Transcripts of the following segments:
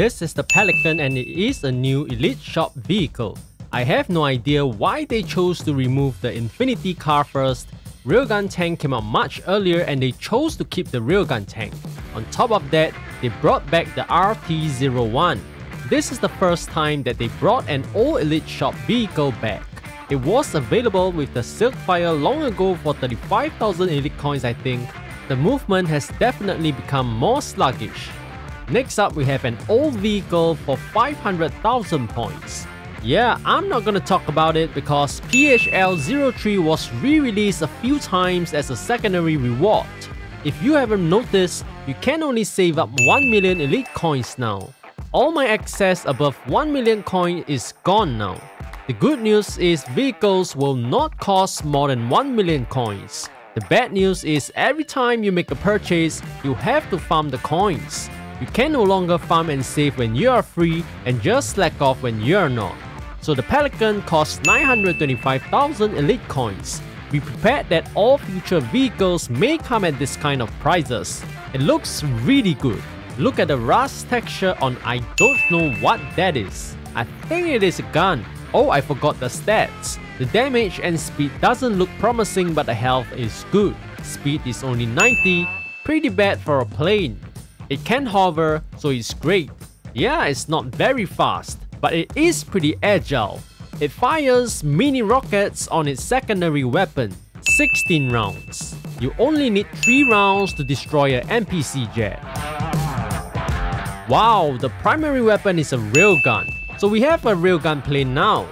This is the Pelican and it is a new Elite Shop vehicle. I have no idea why they chose to remove the Infinity car first. Railgun tank came out much earlier and they chose to keep the Railgun tank. On top of that, they brought back the RT-01. This is the first time that they brought an old Elite Shop vehicle back. It was available with the Silkfire long ago for 35,000 Elite coins I think. The movement has definitely become more sluggish. Next up, we have an old vehicle for 500,000 points. Yeah, I'm not gonna talk about it because PHL03 was re-released a few times as a secondary reward. If you haven't noticed, you can only save up 1 million elite coins now. All my excess above 1 million coin is gone now. The good news is vehicles will not cost more than 1 million coins. The bad news is every time you make a purchase, you have to farm the coins. You can no longer farm and save when you are free and just slack off when you are not. So the Pelican costs 925,000 elite coins. Be prepared that all future vehicles may come at this kind of prices. It looks really good. Look at the rust texture on I don't know what that is. I think it is a gun. Oh, I forgot the stats. The damage and speed doesn't look promising but the health is good. Speed is only 90, pretty bad for a plane. It can hover, so it's great. Yeah, it's not very fast, but it is pretty agile. It fires mini rockets on its secondary weapon, 16 rounds. You only need 3 rounds to destroy an NPC jet. Wow, the primary weapon is a railgun. So we have a railgun plane now.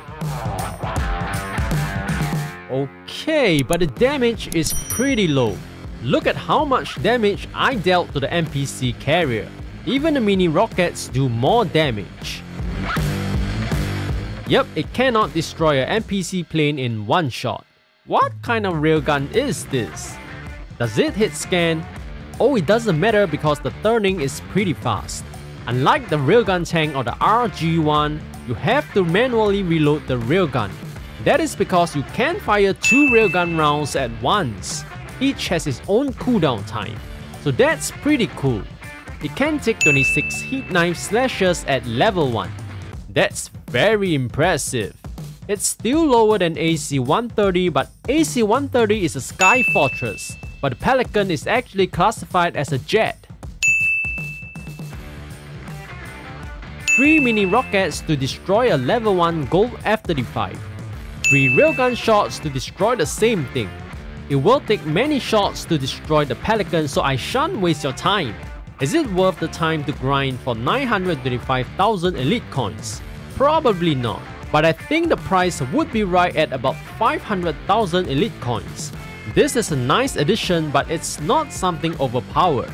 Okay, but the damage is pretty low. Look at how much damage I dealt to the NPC carrier. Even the mini rockets do more damage. Yep, it cannot destroy an NPC plane in one shot. What kind of railgun is this? Does it hit scan? Oh, it doesn't matter because the turning is pretty fast. Unlike the railgun tank or the RG-1, you have to manually reload the railgun. That is because you can fire two railgun rounds at once. Each has its own cooldown time, so that's pretty cool. It can take 26 heat knife slashes at level 1. That's very impressive. It's still lower than AC-130 but AC-130 is a sky fortress, but the Pelican is actually classified as a jet. 3 mini rockets to destroy a level 1 gold F-35. 3 railgun shots to destroy the same thing. It will take many shots to destroy the Pelican so I shan't waste your time. Is it worth the time to grind for 925,000 elite coins? Probably not, but I think the price would be right at about 500,000 elite coins. This is a nice addition but it's not something overpowered.